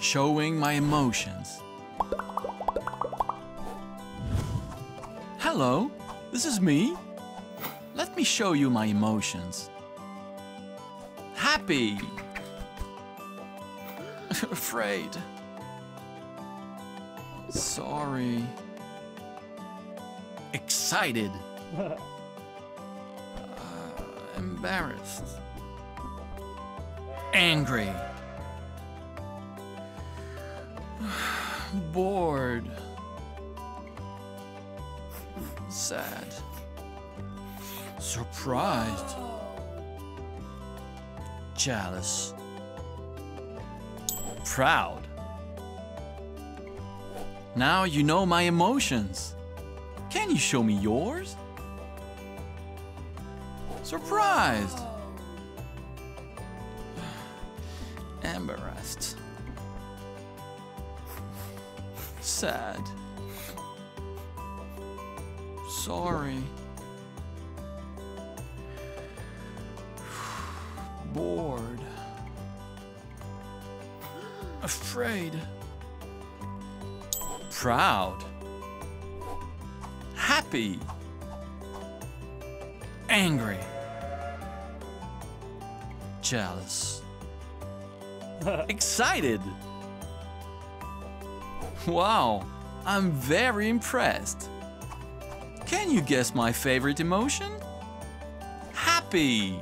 showing my emotions. Hello, this is me. Let me show you my emotions. Happy. Afraid. Sorry. Excited. Uh, embarrassed. Angry. Bored. Sad. Surprised. Jealous. Proud. Now you know my emotions. Can you show me yours? Surprised. Embarrassed. Sad. Sorry. Bored. Afraid. Proud. Happy. Angry. Jealous. Excited. Wow, I'm very impressed. Can you guess my favorite emotion? Happy.